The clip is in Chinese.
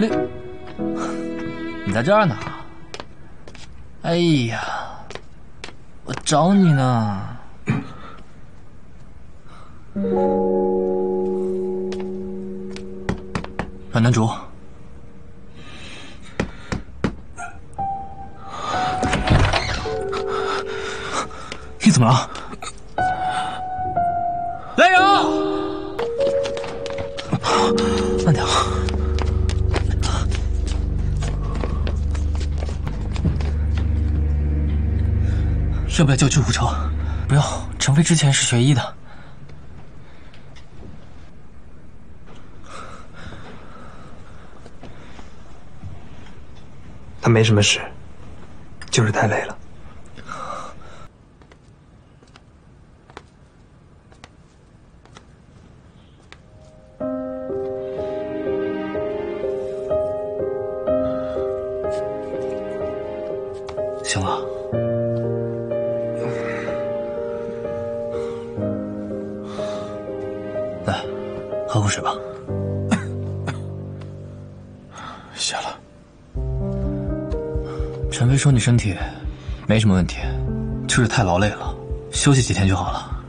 你，你在这儿呢？哎呀，我找你呢。阮南竹，你怎么了？来人！慢点。要不要叫救护车？不用，程飞之前是学医的。他没什么事，就是太累了。醒了，来，喝口水吧。谢了。陈飞说你身体没什么问题，就是太劳累了，休息几天就好了。